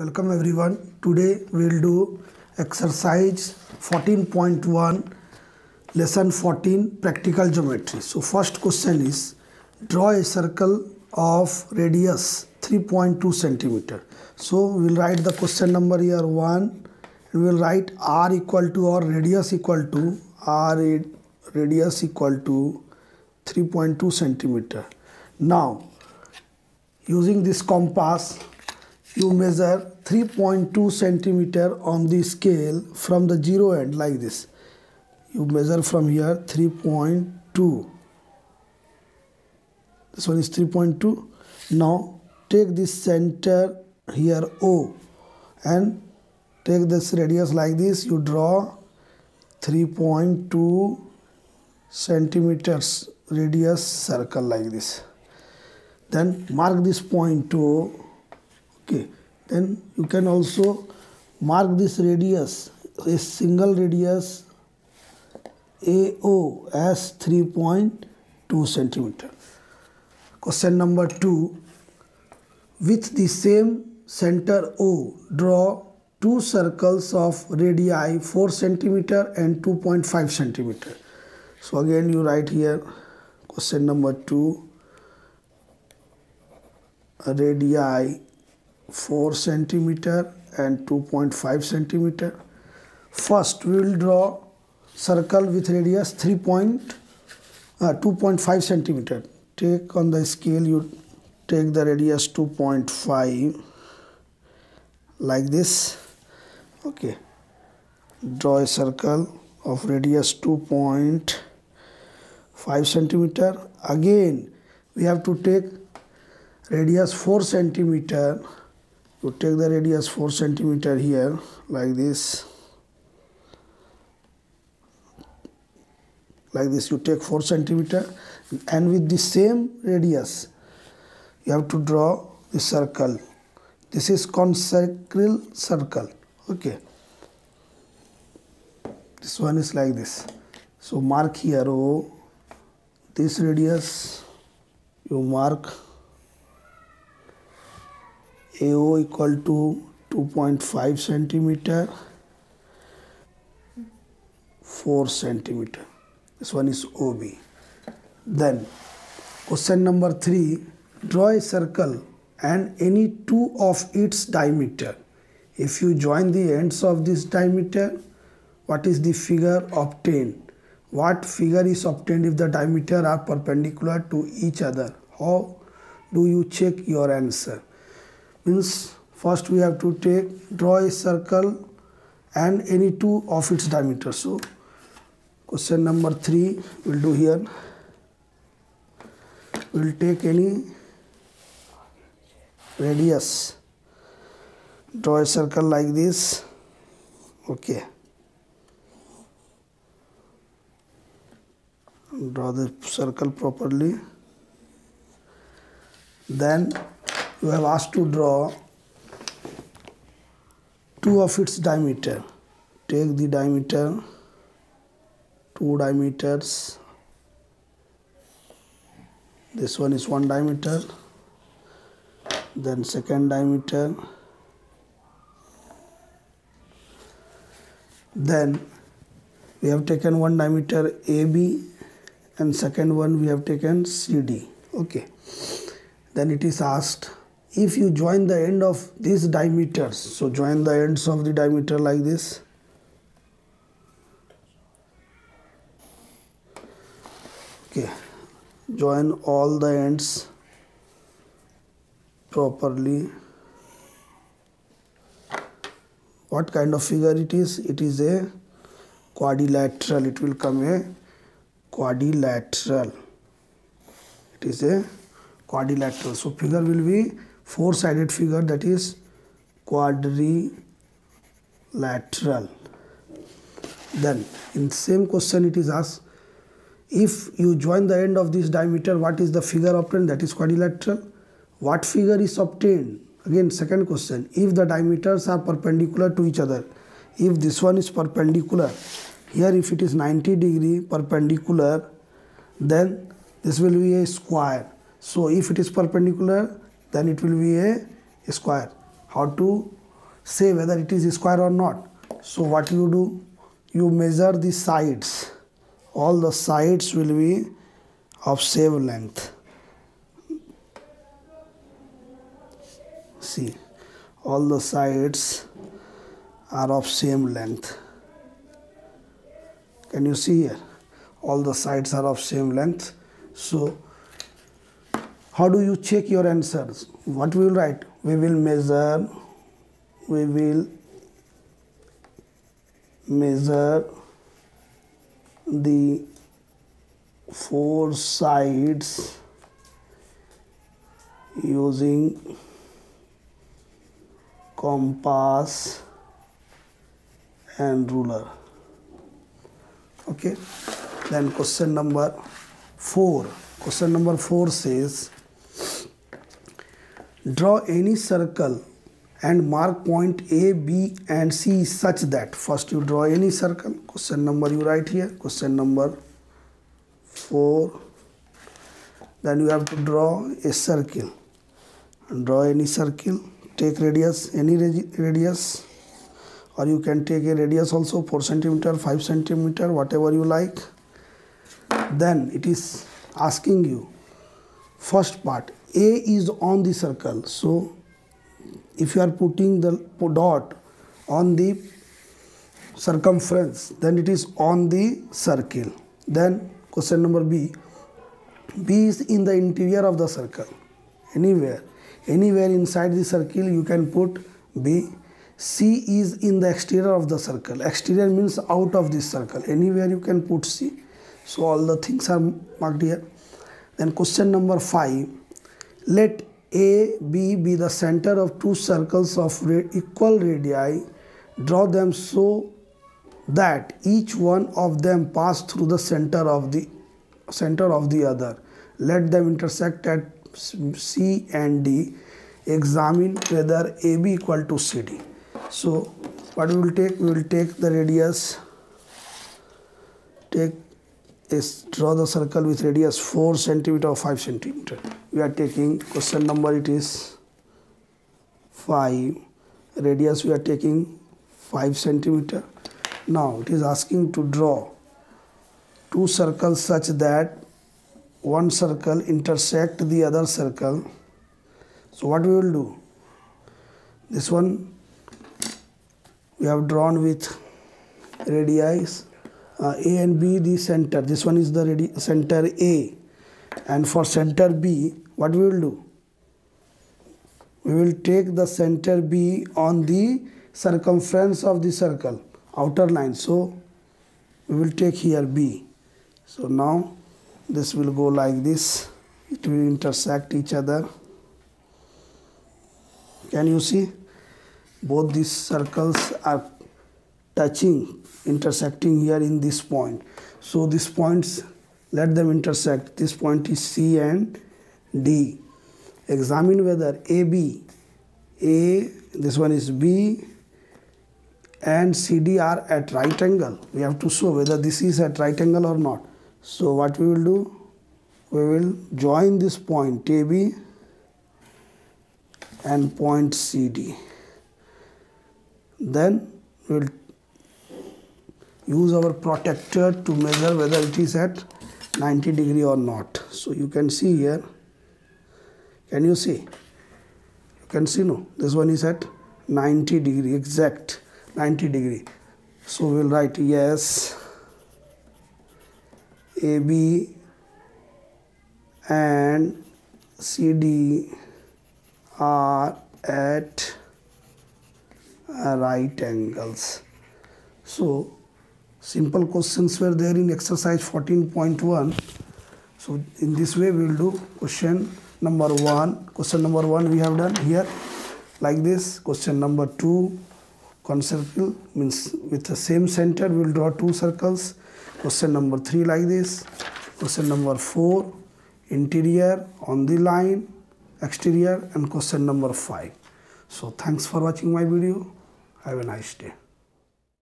Welcome everyone. Today we will do exercise 14.1 lesson 14 practical geometry. So first question is draw a circle of radius 3.2 centimeter. So we will write the question number here 1 and we will write r equal to or radius equal to r radius equal to 3.2 centimeter. Now using this compass you measure 3.2 centimeter on the scale from the zero end like this. You measure from here 3.2 this one is 3.2 now take this center here O and take this radius like this. You draw 3.2 centimeters radius circle like this. Then mark this point O okay then you can also mark this radius a single radius AO as 3.2 centimeter. Question number 2 with the same center O draw two circles of radii 4 centimeter and 2.5 centimeter. So again you write here question number 2 radii 4 centimeter and 2.5 centimeter. First we will draw circle with radius 3 point, uh, 2.5 centimeter. Take on the scale you take the radius 2.5 like this. Okay. Draw a circle of radius 2.5 centimeter. Again we have to take radius 4 centimeter you take the radius 4 centimeter here like this. Like this you take 4 centimeter and with the same radius you have to draw the circle. This is concentric circle okay. This one is like this. So mark here o this radius you mark AO equal to 2.5 centimeter 4 centimeter. This one is OB then question number 3 draw a circle and any two of its diameter. If you join the ends of this diameter what is the figure obtained? What figure is obtained if the diameter are perpendicular to each other? How do you check your answer means first we have to take draw a circle and any two of its diameter so question number 3 we'll do here we'll take any radius draw a circle like this okay draw the circle properly then you have asked to draw two of its diameter. Take the diameter two diameters. This one is one diameter. Then second diameter. Then we have taken one diameter AB and second one we have taken CD okay. Then it is asked if you join the end of these diameters so join the ends of the diameter like this. Okay. Join all the ends properly. What kind of figure it is? It is a quadrilateral. It will come a quadrilateral. It is a quadrilateral. So figure will be four sided figure that is quadrilateral. Then in same question it is asked if you join the end of this diameter what is the figure obtained? That is quadrilateral. What figure is obtained? Again second question if the diameters are perpendicular to each other if this one is perpendicular here if it is 90 degree perpendicular then this will be a square. So if it is perpendicular then it will be a square. How to say whether it is square or not. So what you do you measure the sides. All the sides will be of same length. See all the sides are of same length. Can you see here? All the sides are of same length. So how do you check your answers? What we will write? We will measure we will measure the four sides using compass and ruler. Okay? Then question number 4 question number 4 says draw any circle and mark point A, B and C such that first you draw any circle. Question number you write here. Question number 4 then you have to draw a circle. Draw any circle. Take radius any radius. Or you can take a radius also 4 centimeter 5 centimeter whatever you like. Then it is asking you first part a is on the circle. So if you are putting the dot on the circumference then it is on the circle. Then question number b b is in the interior of the circle. Anywhere anywhere inside the circle you can put b. C is in the exterior of the circle. Exterior means out of this circle. Anywhere you can put c. So all the things are marked here then question number 5 let a, B be the center of two circles of equal radii. Draw them so that each one of them pass through the center of the center of the other. Let them intersect at C and D. Examine whether AB equal to CD. So what we will take? We will take the radius. Take is draw the circle with radius 4 centimeter or 5 centimeter. We are taking question number it is 5 radius we are taking 5 centimeter. Now it is asking to draw two circles such that one circle intersect the other circle. So what we will do? This one we have drawn with radius uh, A and B the center. This one is the center A. And for center B what we will do? We will take the center B on the circumference of the circle outer line. So we will take here B. So now this will go like this. It will intersect each other. Can you see? Both these circles are touching intersecting here in this point. So these points let them intersect. This point is c and d. Examine whether ab a this one is b and cd are at right angle. We have to show whether this is at right angle or not. So what we will do? We will join this point ab and point cd then we will use our protractor to measure whether it is at 90 degree or not. So you can see here. Can you see? You can see no? This one is at 90 degree exact 90 degree. So we'll write yes AB and CD are at right angles. So simple questions were there in exercise 14.1 so in this way we will do question number 1 question number 1 we have done here. Like this question number 2 concircle means with the same center we will draw two circles. Question number 3 like this. Question number 4 interior on the line exterior and question number 5 so thanks for watching my video. Have a nice day